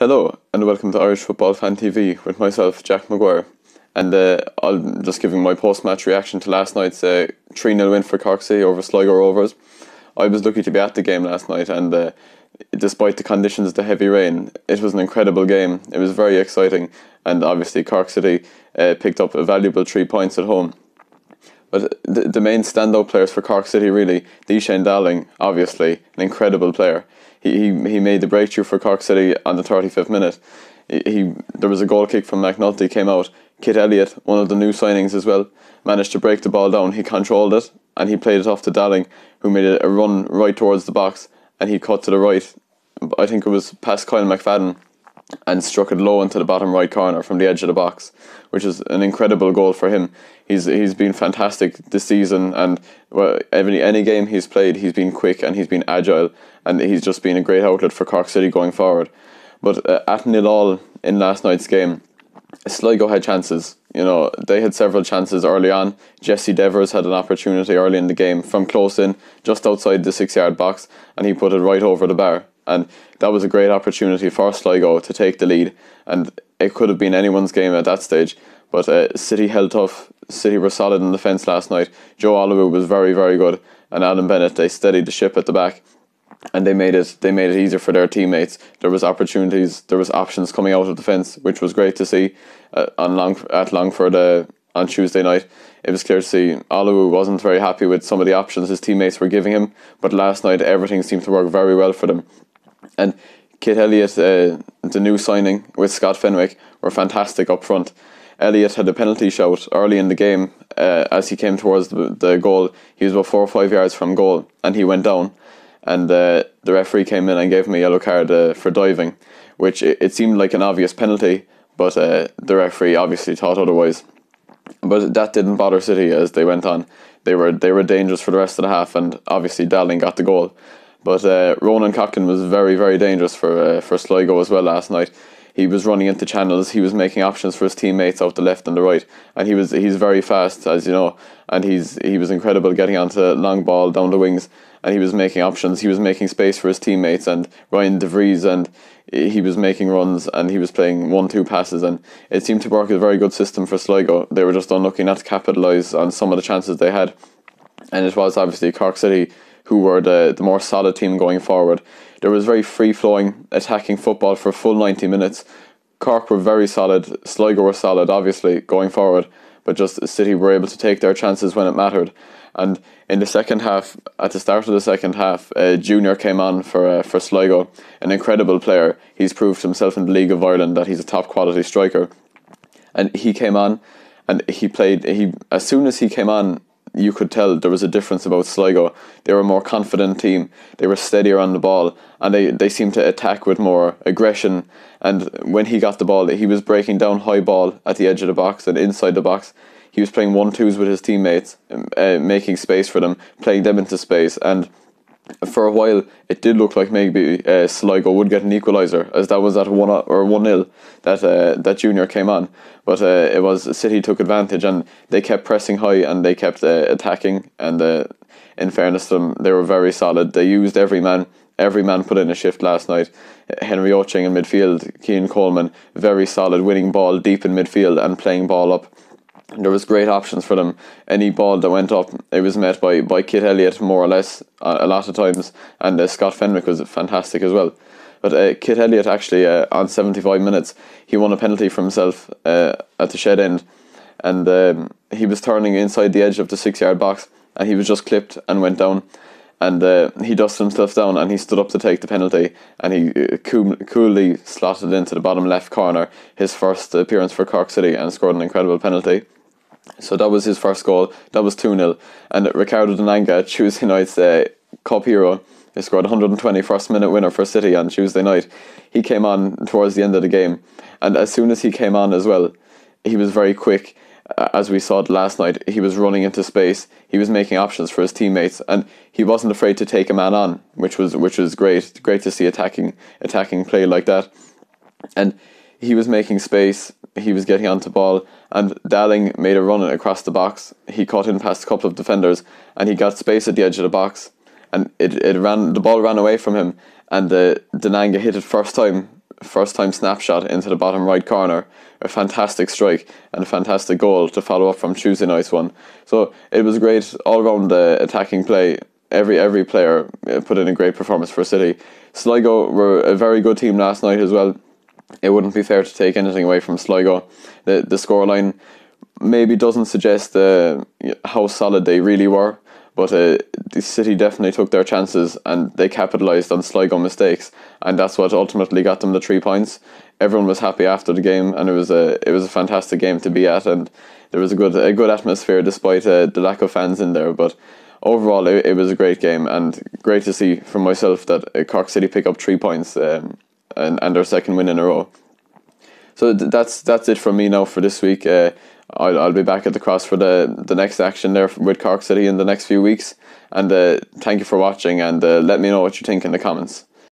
Hello and welcome to Irish Football Fan TV with myself, Jack Maguire. And uh, I'm just giving my post match reaction to last night's 3 uh, 0 win for Cork City over Sligo Rovers. I was lucky to be at the game last night, and uh, despite the conditions, the heavy rain, it was an incredible game. It was very exciting, and obviously, Cork City uh, picked up a valuable three points at home. But the, the main standout players for Cork City, really, Shane Dowling, obviously, an incredible player. He, he, he made the breakthrough for Cork City on the 35th minute. He, he There was a goal kick from McNulty, came out. Kit Elliott, one of the new signings as well, managed to break the ball down. He controlled it and he played it off to Dowling, who made a run right towards the box and he cut to the right. I think it was past Kyle McFadden and struck it low into the bottom right corner from the edge of the box, which is an incredible goal for him. He's he's been fantastic this season, and well, every any game he's played, he's been quick and he's been agile, and he's just been a great outlet for Cork City going forward. But uh, at nil all in last night's game, Sligo had chances. You know, they had several chances early on. Jesse Devers had an opportunity early in the game from close in, just outside the six yard box, and he put it right over the bar. And that was a great opportunity for Sligo to take the lead. And it could have been anyone's game at that stage. But uh, City held tough. City were solid in defence last night. Joe Oliver was very, very good. And Alan Bennett, they steadied the ship at the back and they made it they made it easier for their teammates. There was opportunities, there was options coming out of the fence, which was great to see uh, on Long at Longford uh, on Tuesday night. It was clear to see Olowu wasn't very happy with some of the options his teammates were giving him, but last night everything seemed to work very well for them. And Kit Elliott, uh, the new signing with Scott Fenwick, were fantastic up front. Elliott had a penalty shout early in the game uh, as he came towards the, the goal. He was about four or five yards from goal and he went down and uh, the referee came in and gave him a yellow card uh, for diving, which it, it, seemed like an obvious penalty, but uh, the referee obviously thought otherwise. But that didn't bother City as they went on. They were they were dangerous for the rest of the half, and obviously Dowling got the goal. But uh, Ronan Coughlan was very very dangerous for uh, for Sligo as well last night he was running into channels. He was making options for his teammates out the left and the right, and he was he's very fast, as you know, and he's he was incredible getting onto long ball down the wings, and he was making options. He was making space for his teammates and Ryan De Vries, and he was making runs and he was playing one two passes, and it seemed to work a very good system for Sligo. They were just unlucky not to capitalise on some of the chances they had, and it was obviously Cork City who were the, the more solid team going forward. There was very free flowing attacking football for full 90 minutes. Cork were very solid, Sligo were solid, obviously, going forward, but just City were able to take their chances when it mattered. And in the second half, at the start of the second half, uh, Junior came on for uh, for Sligo, an incredible player. He's proved himself in the League of Ireland that he's a top quality striker, and he came on, and he played. He as soon as he came on, you could tell there was a difference about Sligo. They were a more confident team. They were steadier on the ball, and they, they seemed to attack with more aggression. And when he got the ball, he was breaking down high ball at the edge of the box and inside the box. He was playing one twos with his teammates, uh, making space for them, playing them into space, and for a while it did look like maybe uh, Sligo would get an equaliser as that was at one or one 0 that uh, that Junior came on, but uh, it was City took advantage and they kept pressing high and they kept uh, attacking and uh, in fairness to them they were very solid. They used every man. Every man put in a shift last night. Henry Ochieng in midfield, Cian Coleman, very solid, winning ball deep in midfield and playing ball up there was great options for them. Any ball that went up, it was met by, by Kit Elliott more or less uh, a lot of times, and uh, Scott Fenwick was fantastic as well. But uh, Kit Elliott actually uh, on seventy five minutes he won a penalty for himself uh, at the shed end, and um, he was turning inside the edge of the six yard box, and he was just clipped and went down. And uh, he dusted himself down and he stood up to take the penalty and he cool, coolly slotted into the bottom left corner his first appearance for Cork City and scored an incredible penalty. So that was his first goal. That was 2 0. And Ricardo Dinanga, Tuesday night's uh, Cup hero, he scored 120 first minute winner for City on Tuesday night. He came on towards the end of the game. And as soon as he came on as well, he was very quick. As we saw last night, he was running into space. He was making options for his teammates, and he wasn't afraid to take a man on, which was which was great. Great to see attacking attacking play like that. And he was making space he was getting onto ball, and Dowling made a run across the box. He caught in past a couple of defenders, and he got space at the edge of the box, and it, it ran the ball ran away from him, and the Dinanga hit it first time first time snapshot into the bottom right corner. A fantastic strike and a fantastic goal to follow up from Tuesday night's one. So it was great all round uh, attacking play. Every every player uh, put in a great performance for City. Sligo were a very good team last night as well. It wouldn't be fair to take anything away from Sligo. The the scoreline maybe doesn't suggest uh, how solid they really were but uh, the City definitely took their chances and they capitalised on Sligo mistakes, and that's what ultimately got them the three points. Everyone was happy after the game, and it was a it was a fantastic game to be at, and there was a good a good atmosphere despite uh, the lack of fans in there. But overall, it, it was a great game, and great to see from myself that uh, Cork City pick up three points um, and and their second win in a row. So th- that's that's it from me now for this week. Uh, I'll, I'll be back at the cross for the, the next action there with Cork City in the next few weeks. And uh, thank you for watching and uh, let me know what you think in the comments.